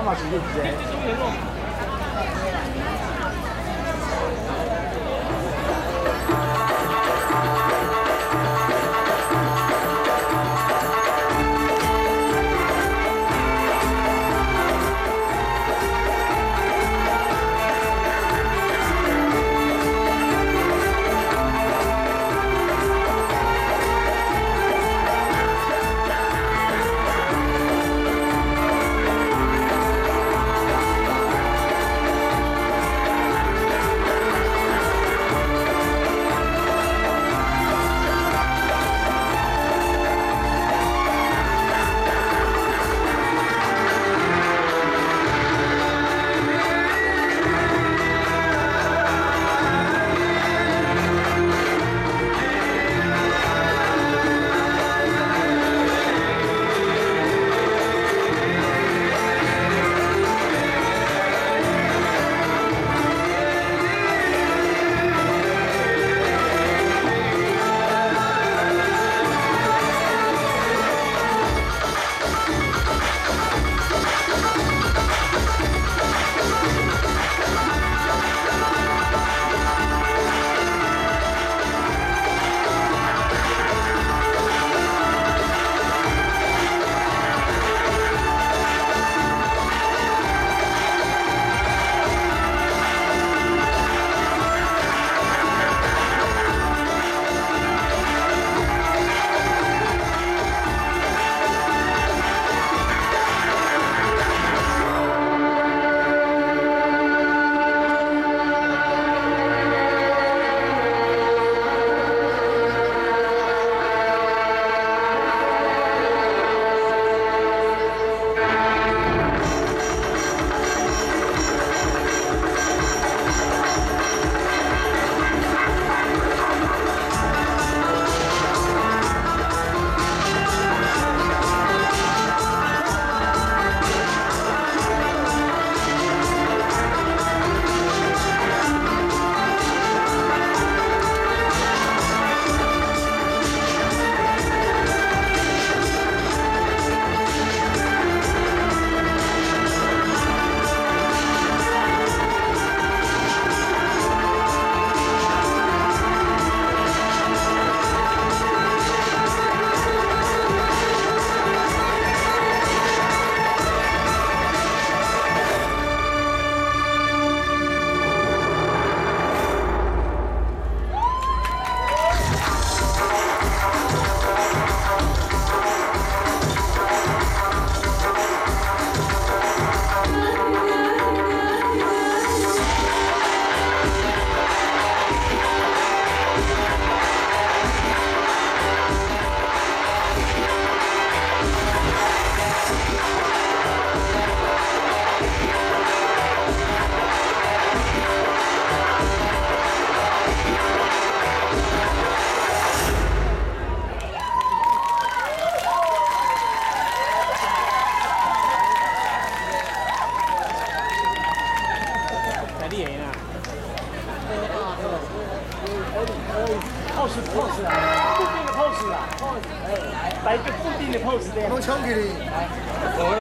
看把手机。Pose pose 啊，固定的 pose 啊，pose，哎，来一个固定的 pose 这样。我抢给你。